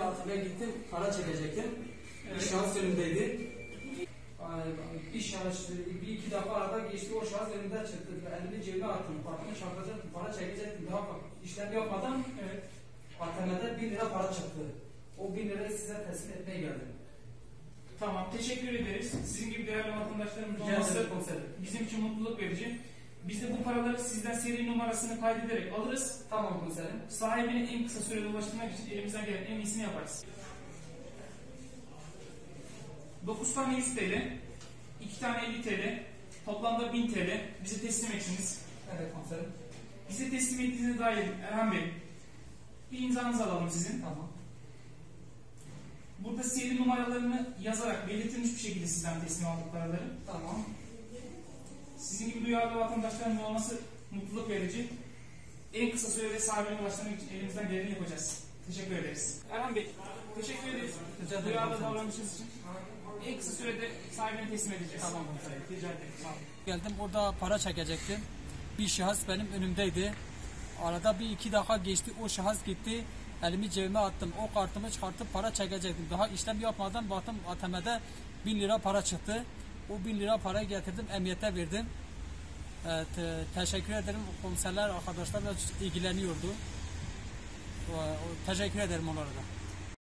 ATM'ye gittim, para çekecektim. Evet. Bir şahıs önümdeydi. Bir şahıs, bir iki defa arada geçti, o şahıs önümde çıktı. Elimi cebime attım, kartımı çarpacaktım, para çekecektim. Daha bak, işlem yapmadan Evet. ATM'de 1000 lira para çıktı. O 1000 lirayı size teslim etmeye geldim. Tamam. Teşekkür ederiz. Sizin gibi değerli vatandaşlarımız olması komiserim. bizim için mutluluk verici. Biz de bu paraları sizden seri numarasını kaydederek alırız. Tamam komiserim. Sahibine en kısa sürede ulaştırmak için elimizden gelen en iyisini yaparız. 9 tane 100 TL, 2 tane 50 TL, toplamda 1000 TL bize teslim ettiniz. Evet komiserim. Bize teslim ettiğinize dair Erhan Bey, bir imzanızı alalım sizin. Tamam. Burada seri numaralarını yazarak belirtilmiş bir şekilde sizden teslim aldık paraları. Tamam. Sizin gibi duyarlı vatandaşların olması mutluluk verici. En kısa sürede sahibine ulaştırmak için elimizden geleni yapacağız. Teşekkür ederiz. Erhan Bey, teşekkür ederiz. Duyarlı davranışınız için. En kısa sürede sahibine teslim edeceğiz. Tamam komiserim. Rica ederim. Sağ olun. Geldim orada para çekecektim. Bir şahıs benim önümdeydi. Arada bir iki dakika geçti. O şahıs gitti. Elimi cebime attım. O kartımı çıkartıp para çekecektim. Daha işlem yapmadan baktım ATM'de 1000 lira para çıktı. O 1000 lira parayı getirdim. Emniyete verdim. Evet, teşekkür ederim. Komiserler arkadaşlarla ilgileniyordu. O- Teşekkür ederim onlara da.